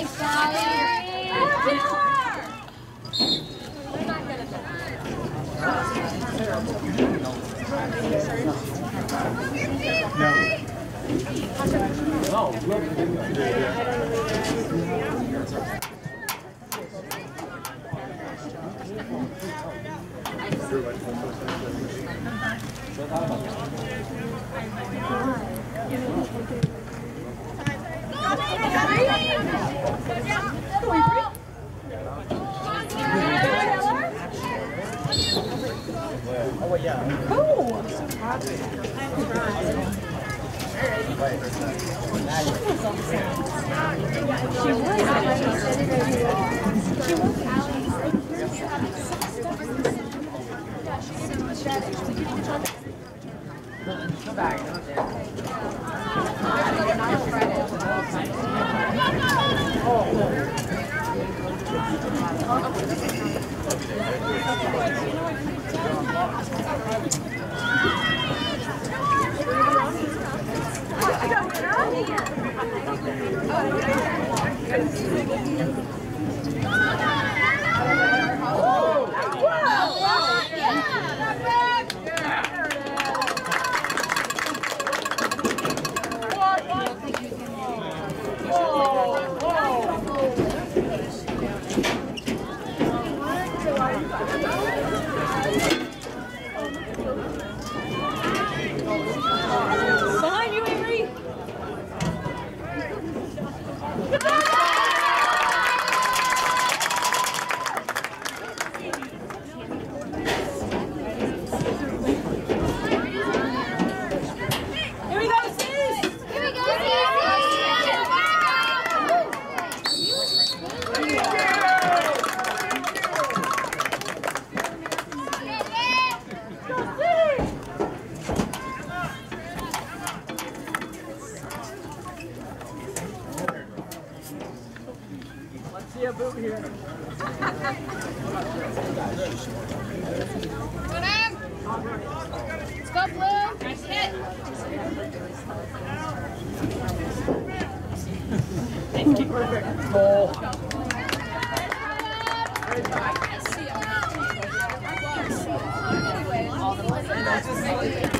Nice job, Avery. Behind Let's see a boot here. Let's go, Blue. Nice hit. Goal. Money.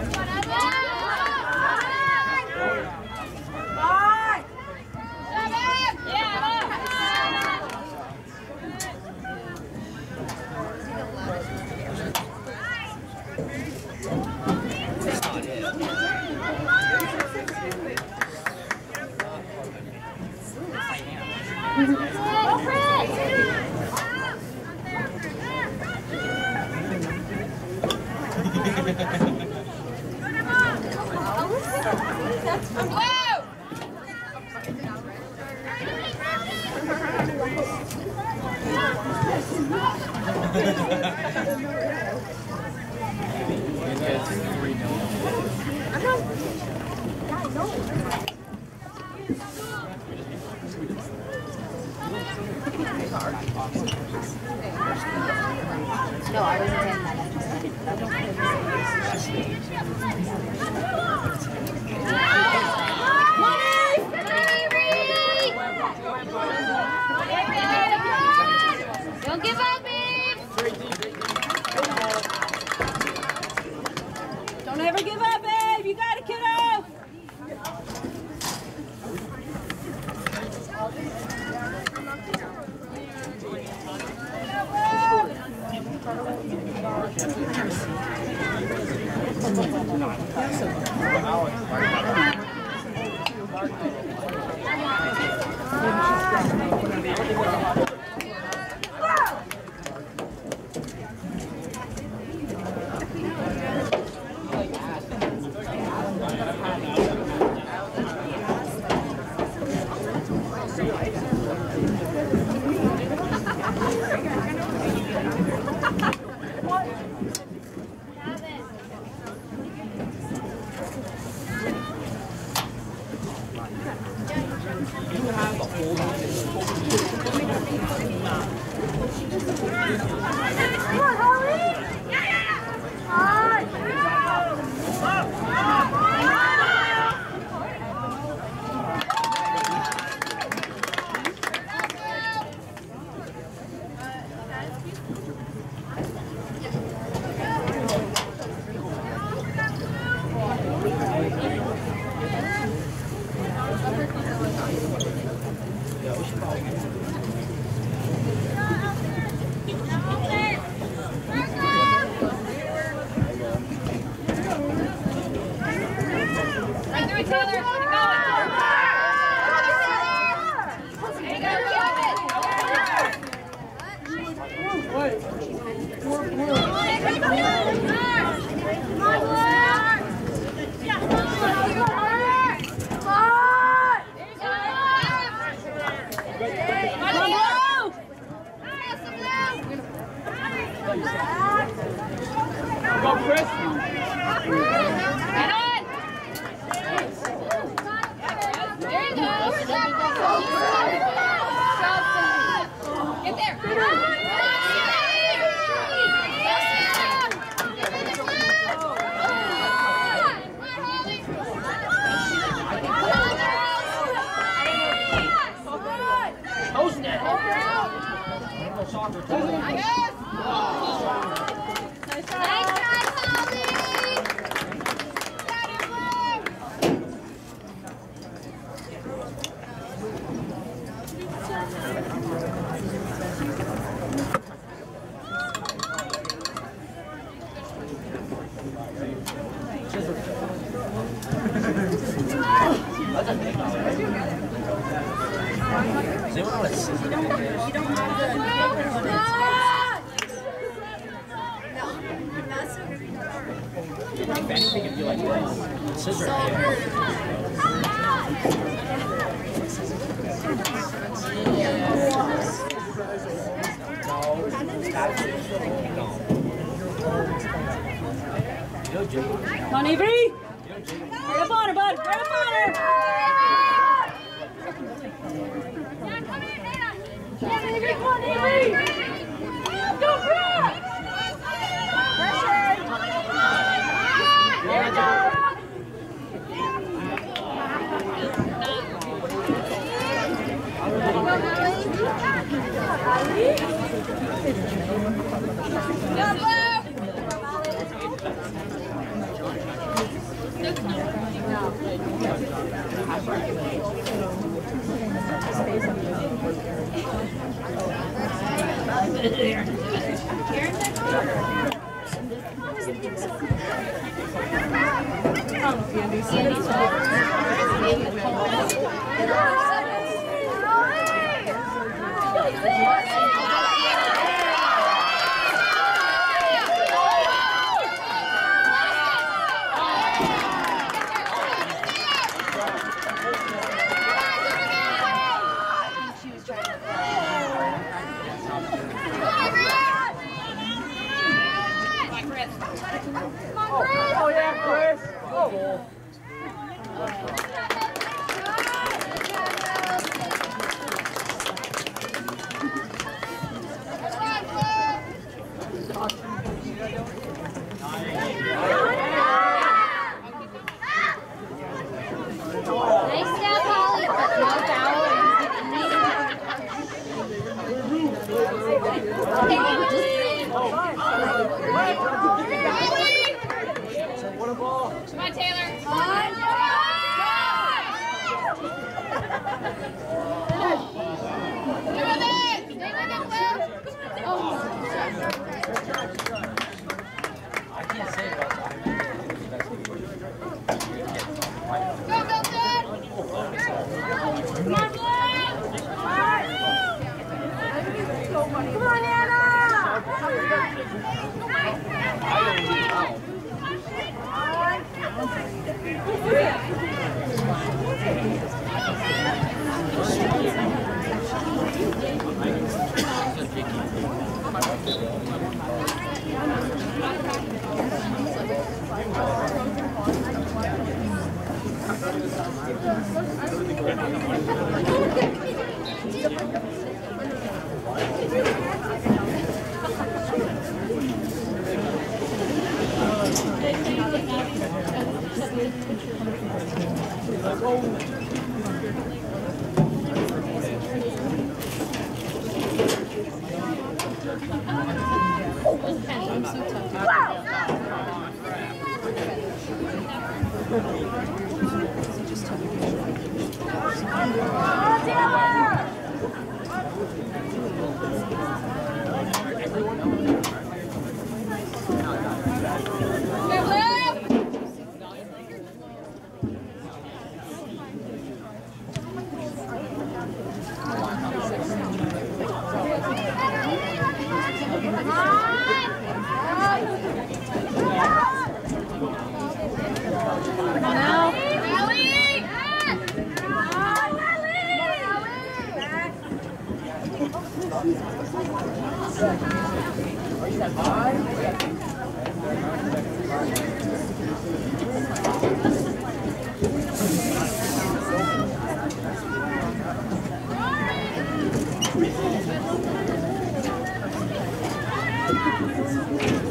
どこや?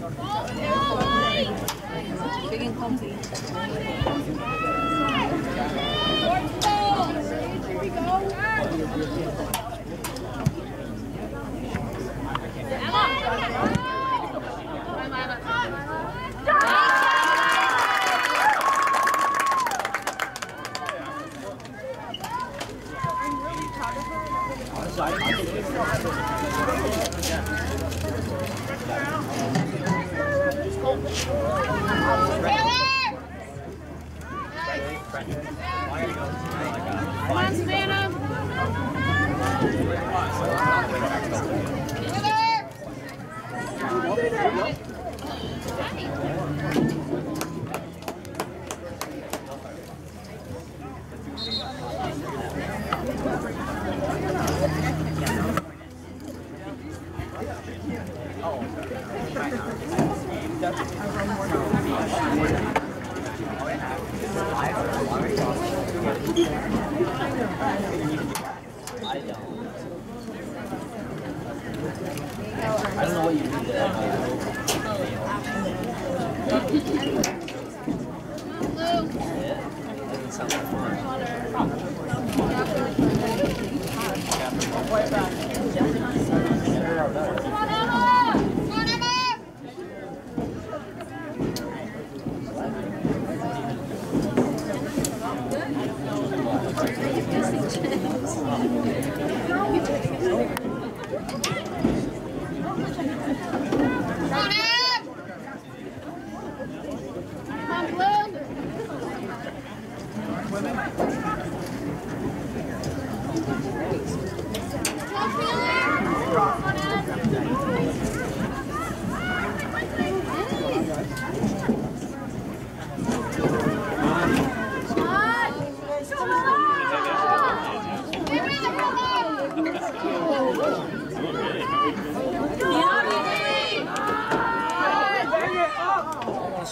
Big and clumsy. Come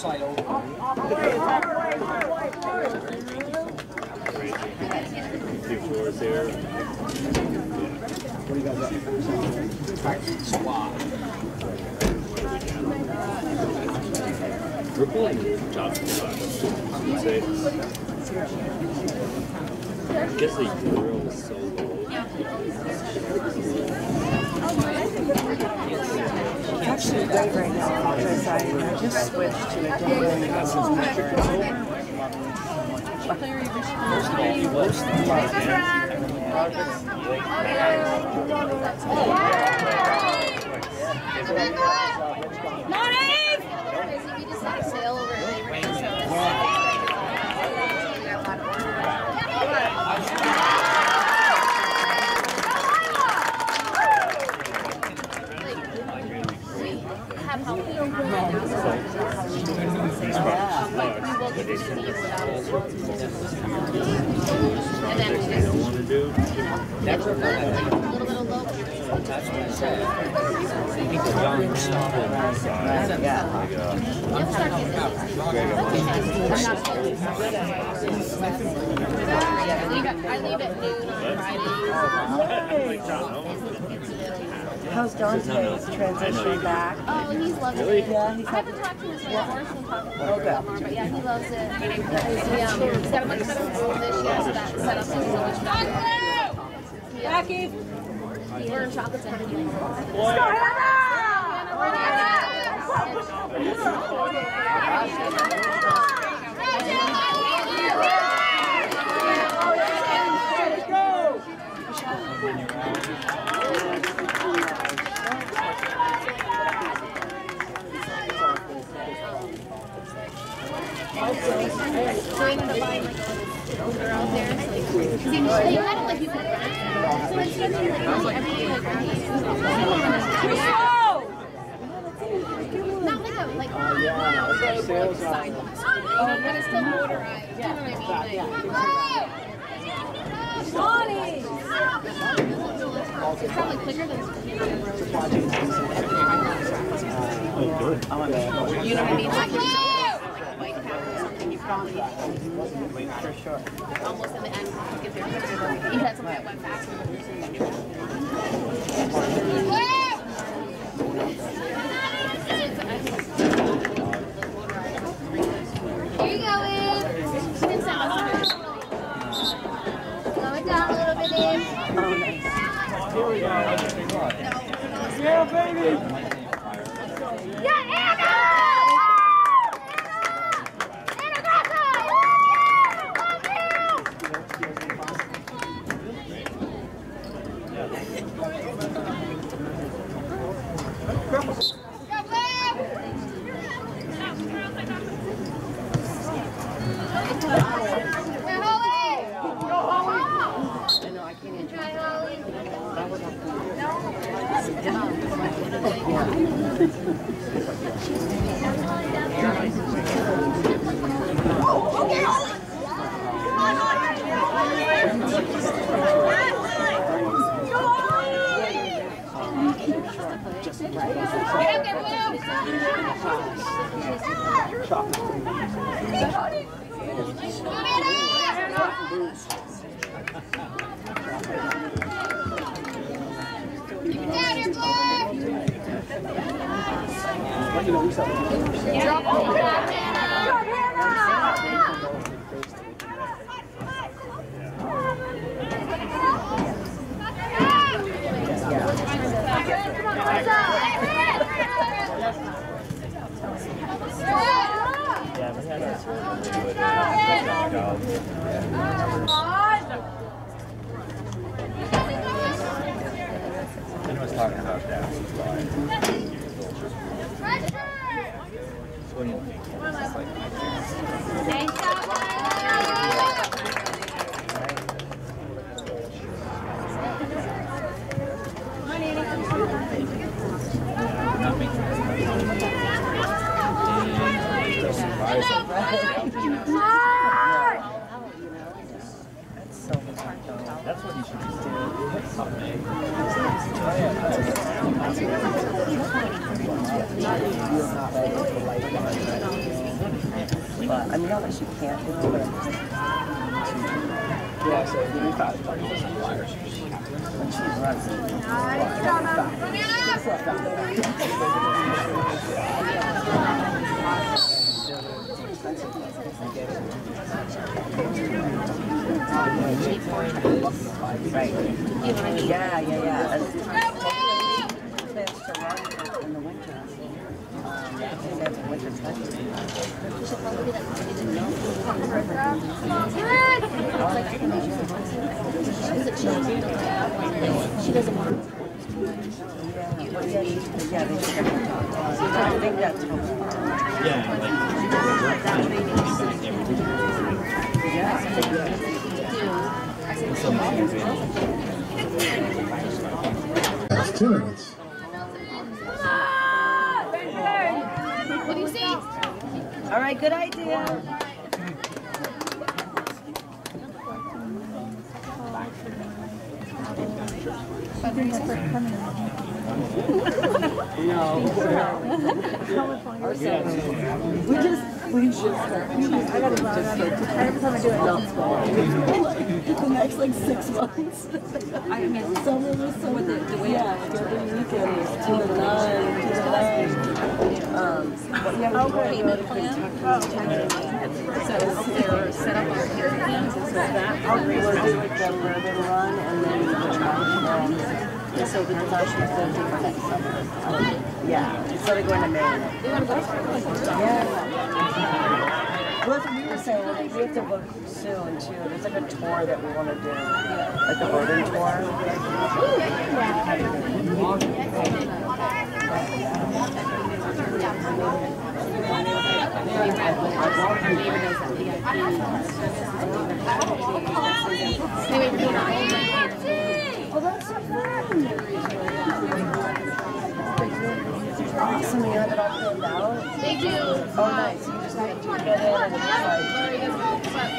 I want to slide over. Two floors there. We're pulling jobs from last say. Guess the euro was so low. Actually great right now because I I just switched to a different Not Eve! We just had a sale over at Labor Day, so it's- have help with your home right now, so like, we will give you the without And then I don't want to do. Never a little bit of low. That's what I said. People don't stop it. Like, You'll start getting I leave at, I leave at noon on Friday. How's Dante's transition back? Oh, he's loving it. Yeah, he's I haven't talked to him before, so we'll talk about it more, but yeah, he loves it. He, um, he's got a much better room this year, so that setup is so much better. He, Back, Eve. he ordered chocolates and everything. So ended up buying like a scooter out there. So like, 'cause they, they had like you could rent. So instead of like really everything like not like a like like sidewalk but it's still motorized. You know what I mean? Like, Bonnie! it's probably quicker than oh, good. you know what I mean? Like, like a bike path For sure. almost in the end. Yeah, Anna! Anna, Anna, Love you! I know I can't even Try Holley. Get 購入できます。Yeah. Well, that's what we were saying. We have to book soon too. There's like a tour that we want to do, like a urban tour. Maybe we're doing our own like, Oh, that's so fun! Awesome, you have it all. They do. Oh, nice. You just need to get in and it's like.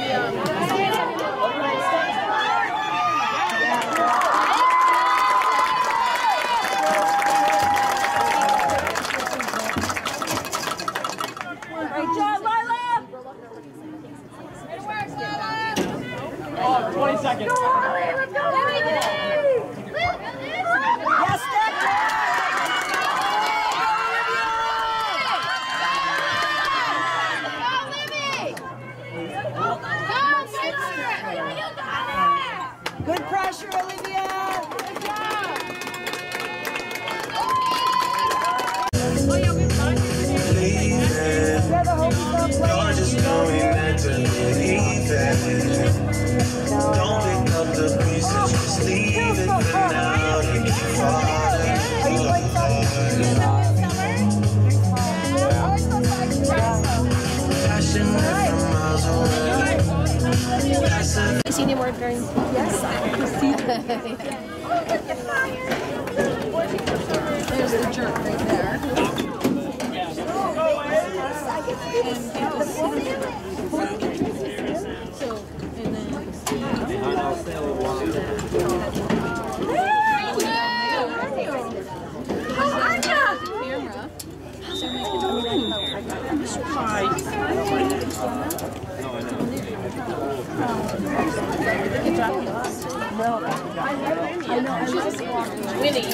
Great Lila! Oh, 20 seconds. That's a You see any more during? Yes, I see There's the jerk right there. Oh, Camera. Winnie.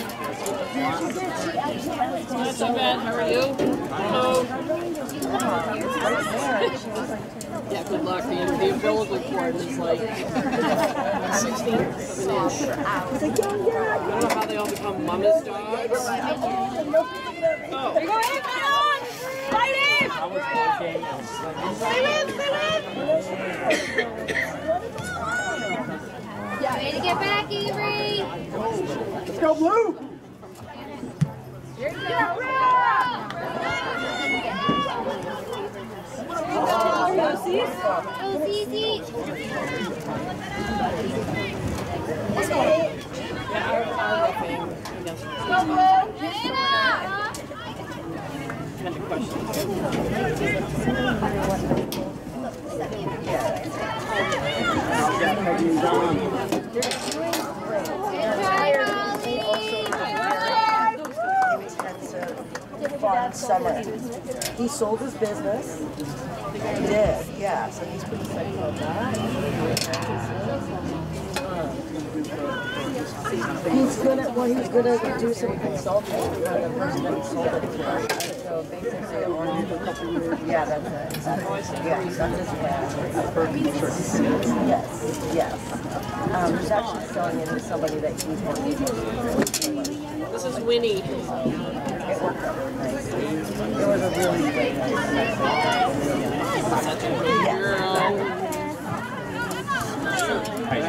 Not so bad. How are you? Hello. Yeah, good luck. The, the umbilical cord is like 16 of. I don't know how they all become mama's dogs. Oh. There you go, Abe, come on! Fight Abe! I was working. Yeah, way to get back, Avery. Let's go, Blue! Here you go. Oh. Go, Blue. Hannah. Summer. He sold his business. He did, yeah. So he's pretty excited about that. He's gonna, well, he's gonna do some consulting for the person that he sold it to. So basically, on a couple years, yeah, that's it. That's- Yeah, that's his plan. Yes, yes. Um, he's actually selling it to somebody that he's working with. This is Winnie. It worked out really nicely. It was a really great nice. Girl. I think I, my mom's plan like five years. Sell the house. I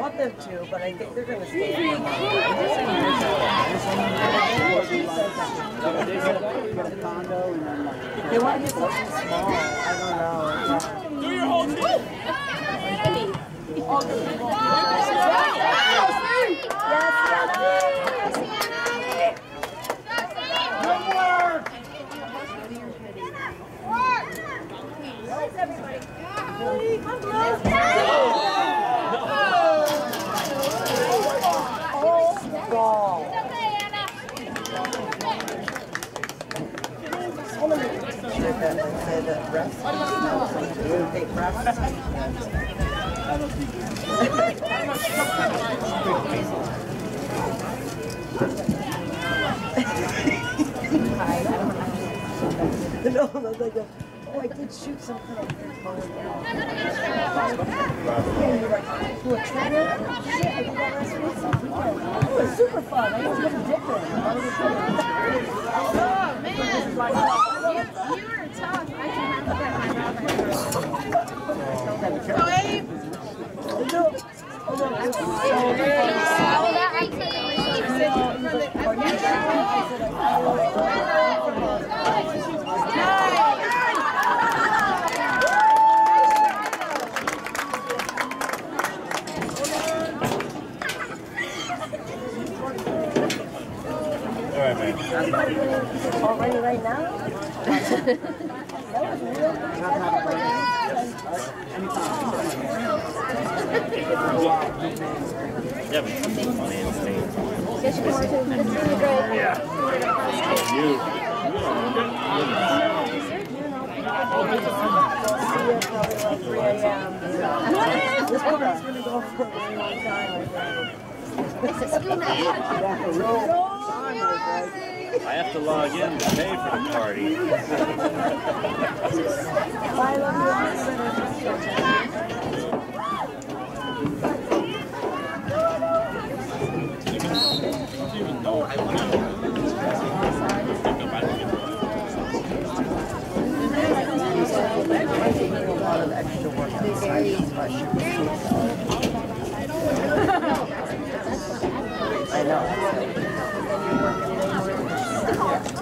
want them to, but I think they're gonna stay. They want to get something small. I don't know. Ball. Say that, say that refs. They refs. No, no, they go, oh, I did shoot some kind of weird bow and arrow. And you're like, "Oh, a trigger? Shit, I did that last week. Oh, it was super fun. I was really different. Oh, I Oh, no. Oh, no, it was so fun. Already right now? Yeah, but it's funny and things. This program's gonna go for a really long time, I have to log in to pay for the party. I know.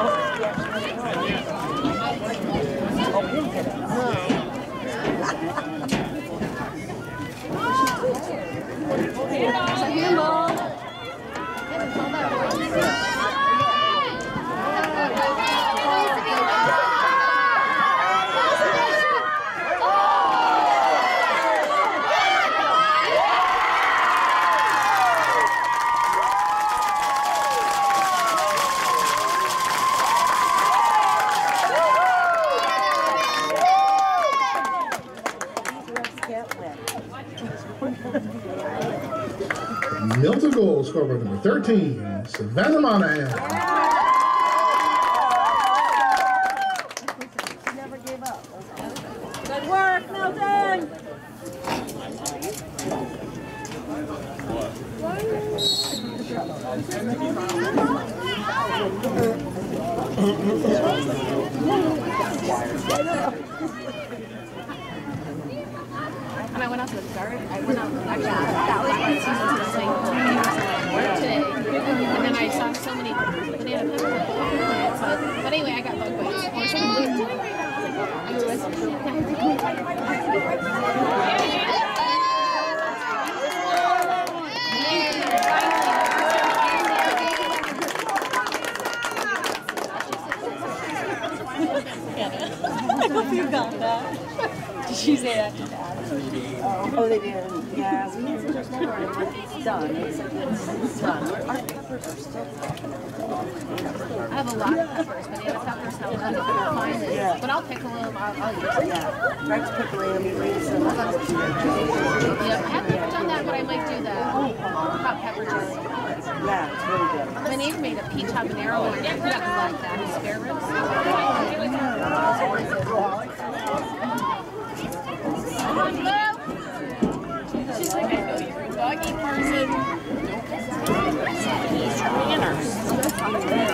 Oh, he didn't get it. These refs can't win. Milton goal, scorer number 13, Savannah Monahan. She never gave up. Good work, Milton. And I went out to the garden. I went out actually that was my season to the same work today. And then I saw so many banana pepper plants. But, but anyway, I got bug bites. Or something. What are you doing right now? I was like, I hope you got that. Did she say that? Oh, they. Yeah. It's done. Done. Peppers. I have a lot of peppers, banana peppers, how I can find it. Yeah. But I'll pickle them. I'll, I'll use them. Yeah. To pickle them. Yep, I haven't done that, but I might do that. Hot pepper jelly. Yeah, it's really good. My neighbor made a peach habanero. That was like that, spare ribs. She's like, I know you're a doggy person. Oh, shoot. I think this is a pleasure.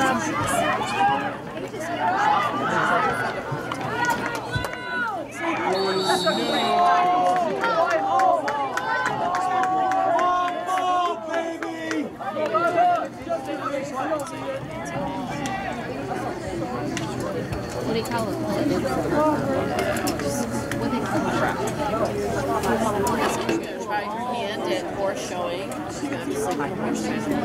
What do you call it? What do they call it? She's gonna try her hand at horse showing. She's gonna be sleeping horse transport.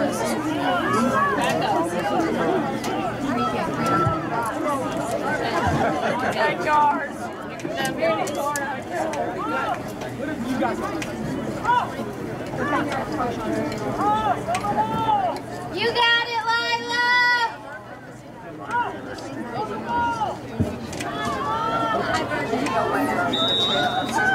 You got it, Lila!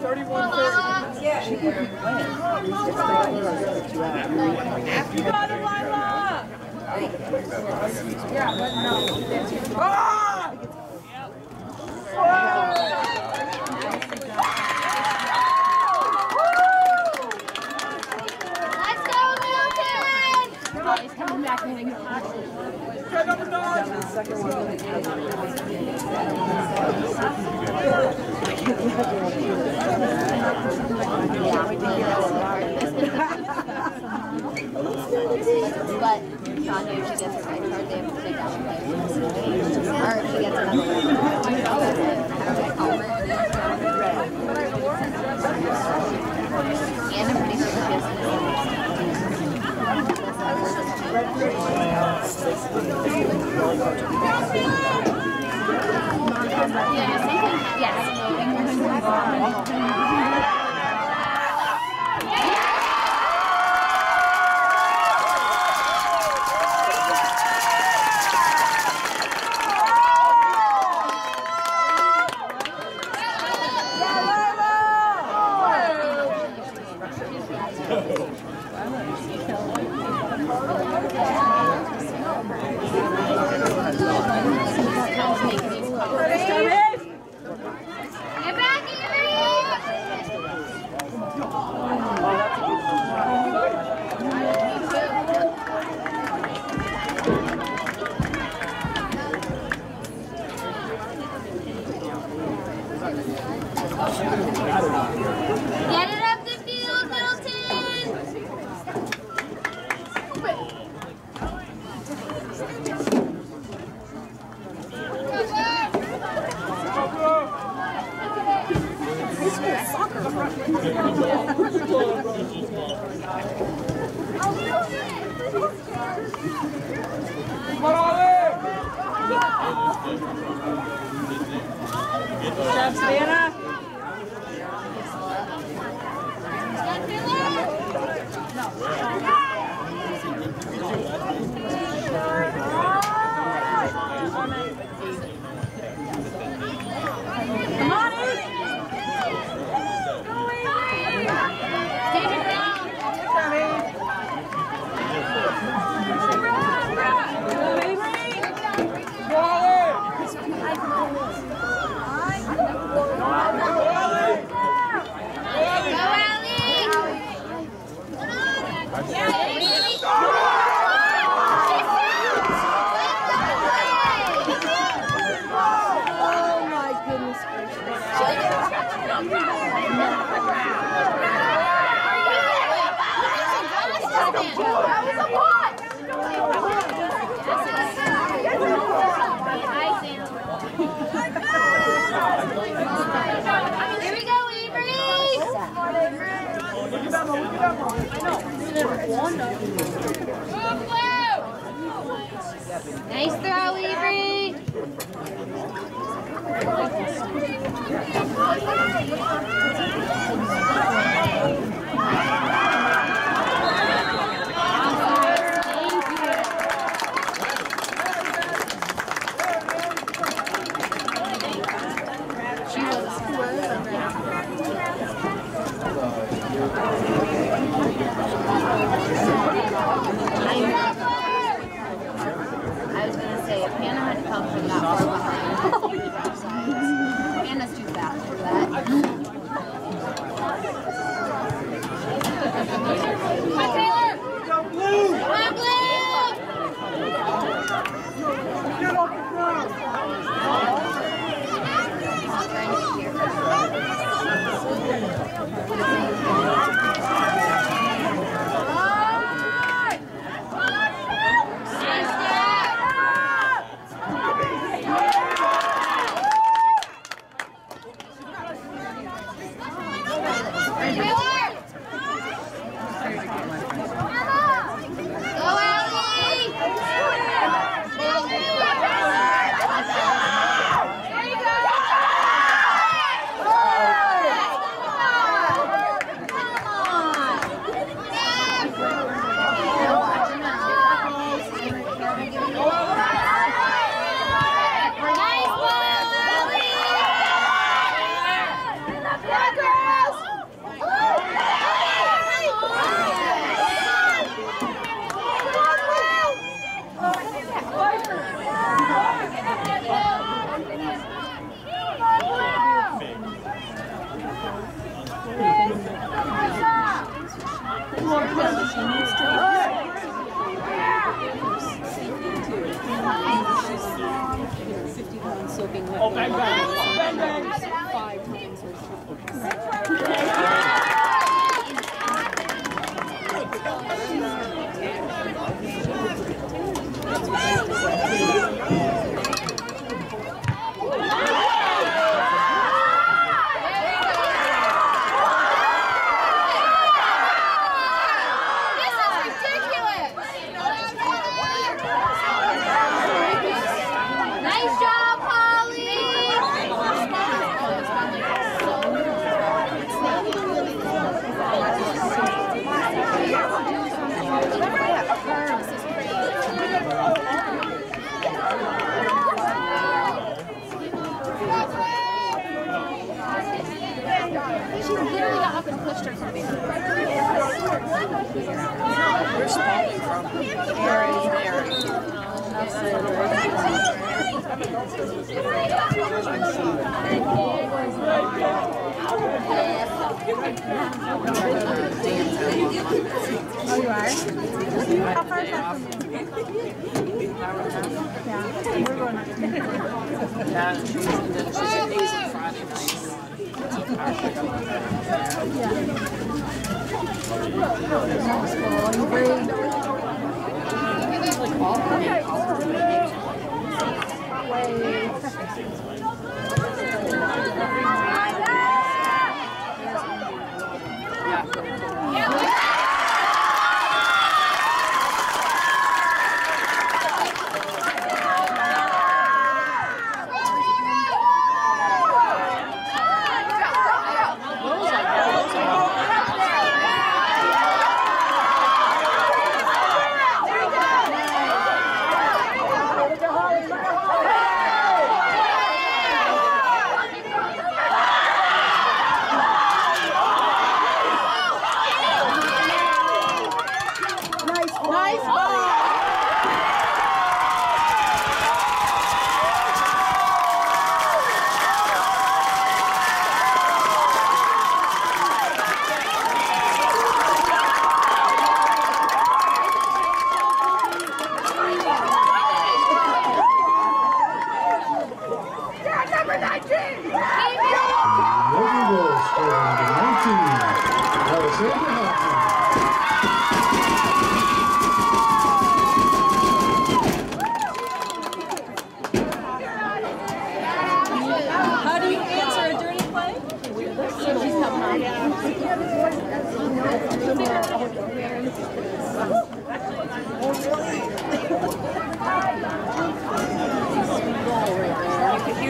31 30. Thank you.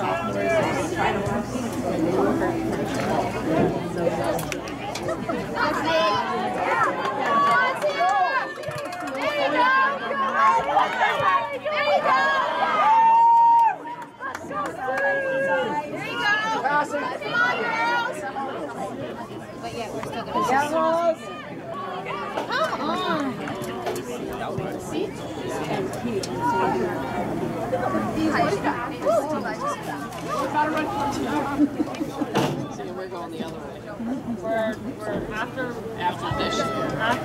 But yeah, we're still gonna. Come on. See, we're going the other way. We're, we're after, After this year. I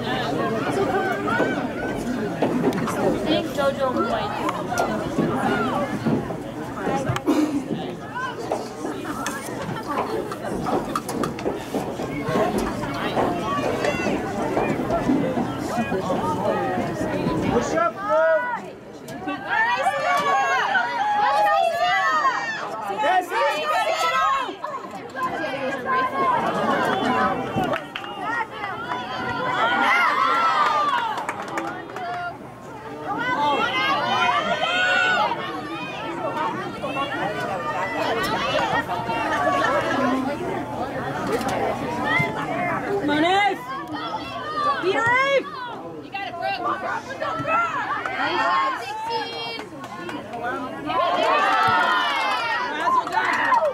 think JoJo might. Come on, Eve! Beat her, Eve! You got it, Brooke. Nice job, 16. Razzle dazzle.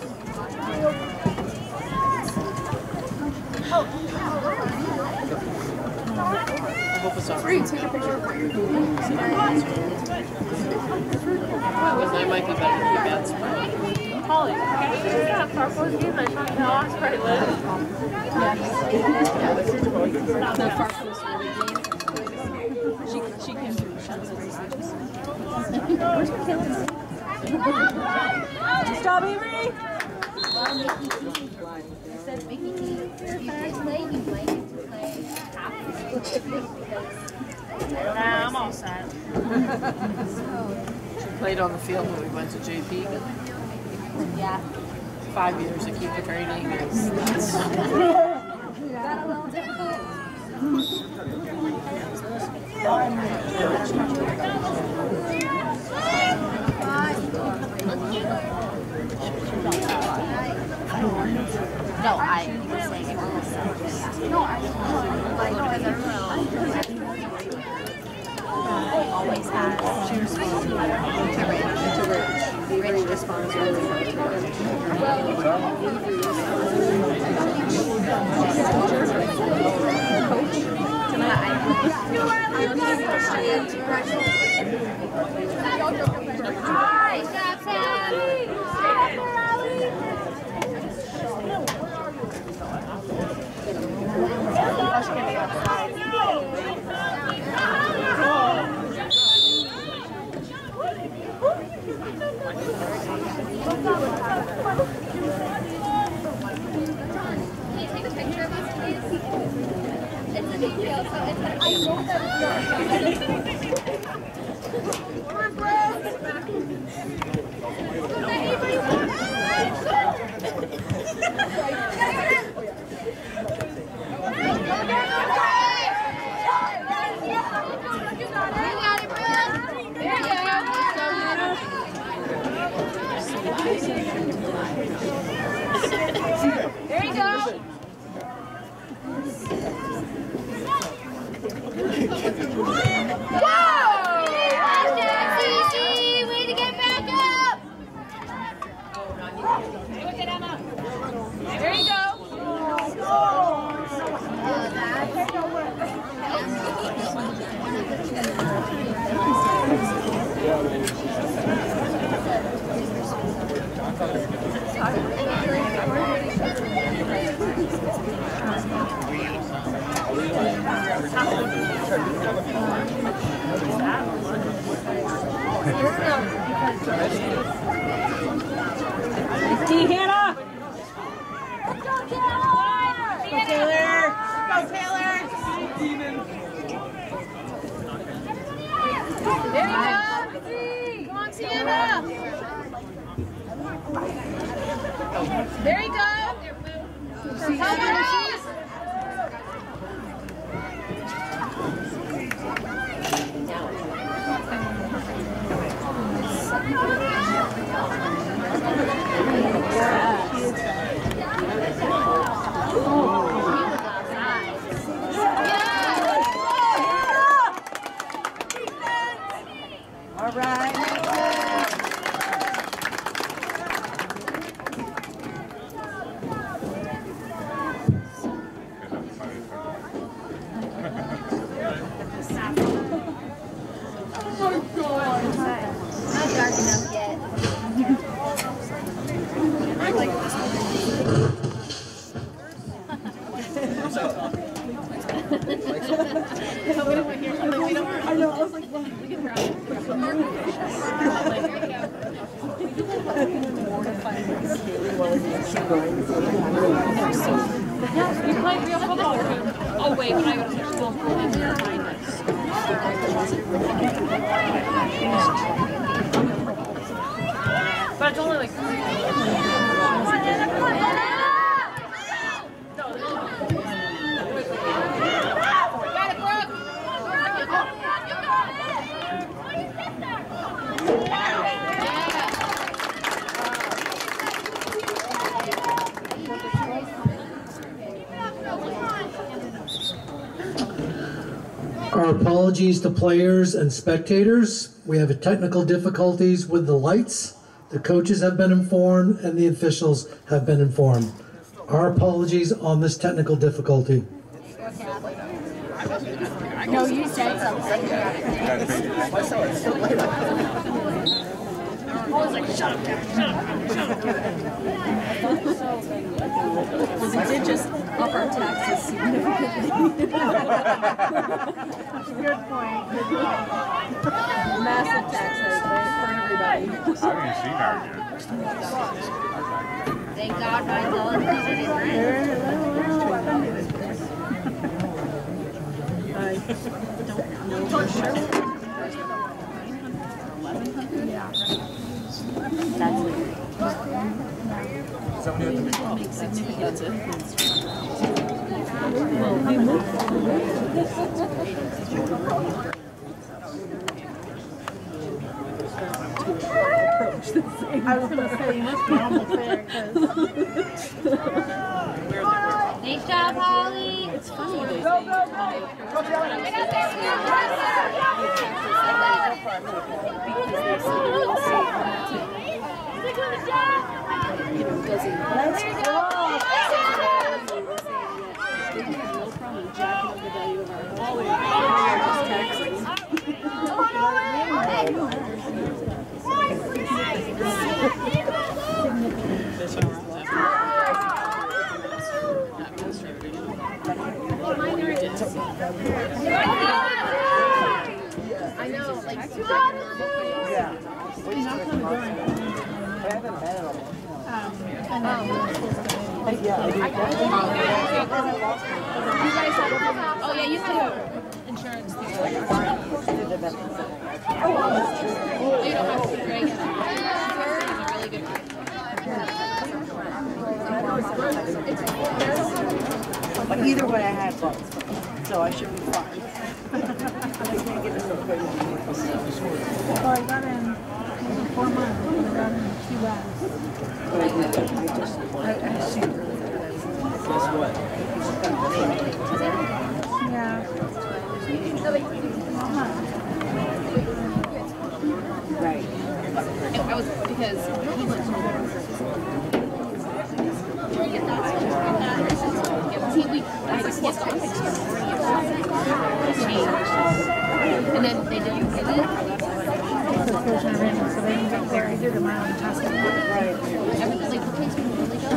I hope it's on. Free, take a picture. I might be better than bad spray. Holly, can you do that Farfos game? I thought no, I was pretty The Farfus game. She, she can do Where's Michaela? Stop, Avery! Mickey T. It says Mickey T. If you can play, you might get to play half Nah, I'm all set. She played on the field when we went to JP. Yeah. Five years of keep training. It's, it's, Got a little difficult. No, I apologies to players and spectators. We have technical difficulties with the lights. The coaches have been informed and the officials have been informed. Our apologies on this technical difficulty. No, you said something. we did just up our taxes significantly. Good point, good point. Massive tax hike, right, for everybody. I haven't seen her yet. Thank God mine's all included in rent. That's it. I was gonna say, you must be almost there. Nice job, Holley. It's funny. Go, go, go! you know, doesn't. Let's go! They have no problem jacking up the value of our home. Just taxing. I know, like, Yeah. Well, he's not coming during. I haven't met him. Yeah, I do. you guys have, oh yeah, you have insurance too. Oh, you don't have to drink it. Insurance is a really good But either way, I had both, so I should be fine. I can't get this equipment. Well, I got in four I just, I, I see. Guess what? Yeah. Right. I was, because And then they did, they did, Subscription agreement, so they can get there, Did a mile in Tuscany. everything, like, the kids who really go,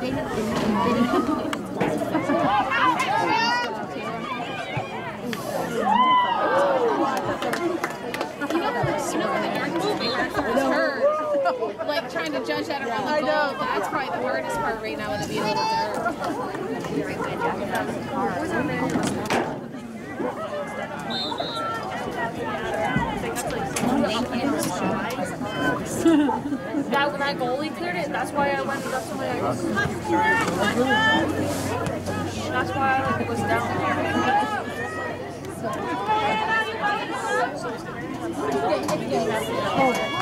they didn't, they didn't have to. You know, you know when the darkest figure first heard, like trying to judge that around the goal, that's probably the hardest part right now, would be a little dirt. That when that goalie cleared it, that's why I went up to my. That's why I was down She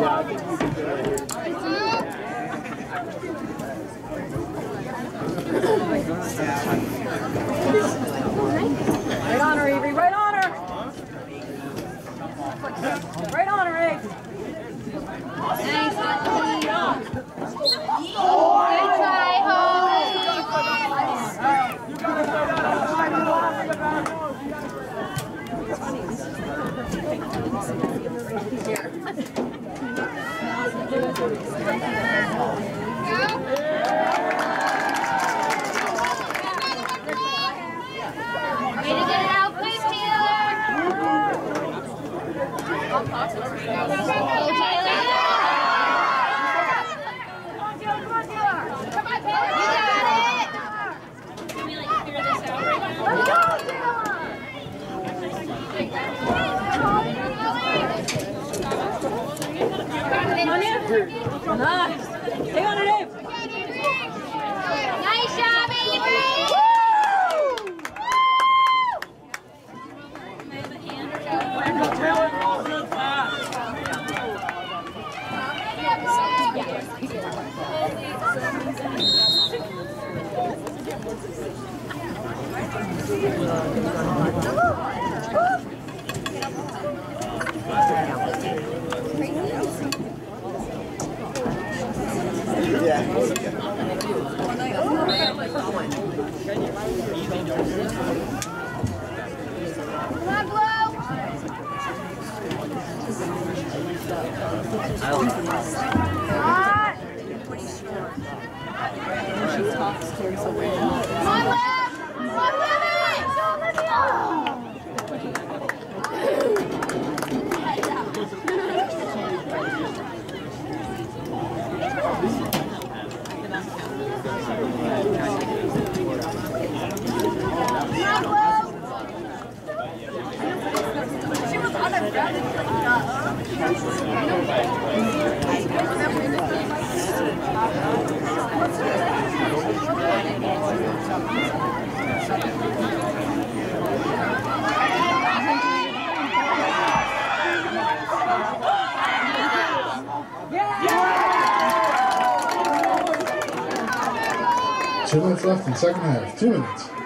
Yeah. Right on her, Avery. Right on her. Right on her, Avery. Nice. Deus abençoe. left in second half. Two minutes.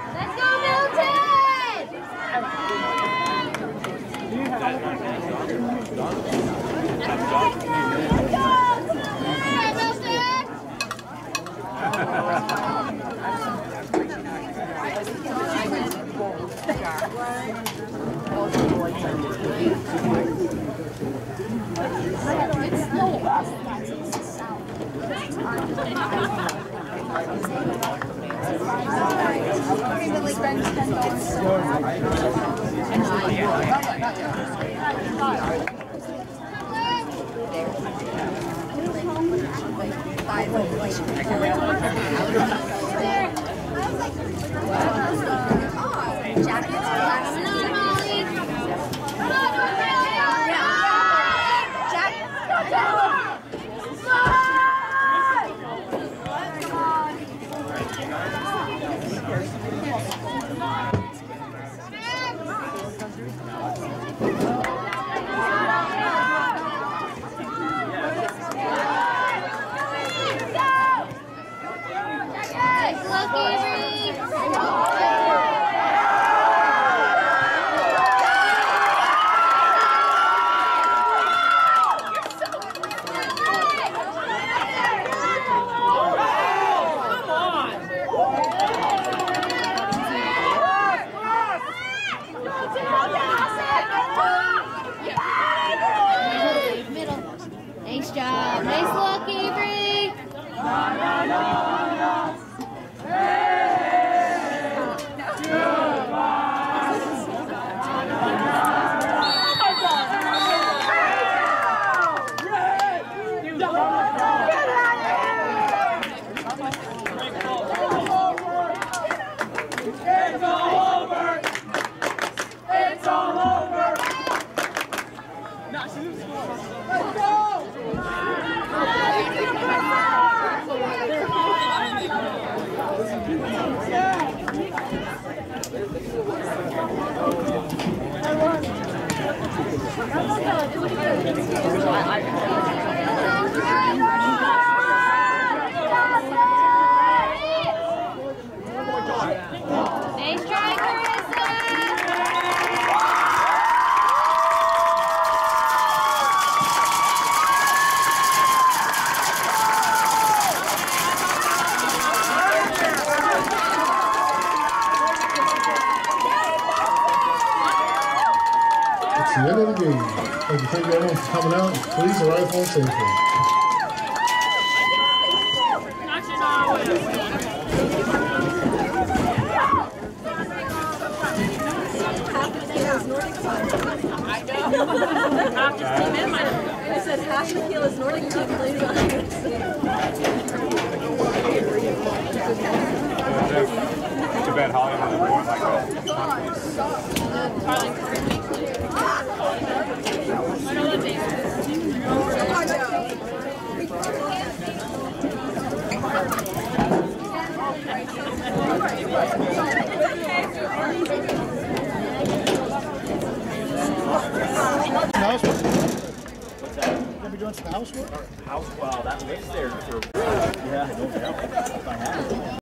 Arrive home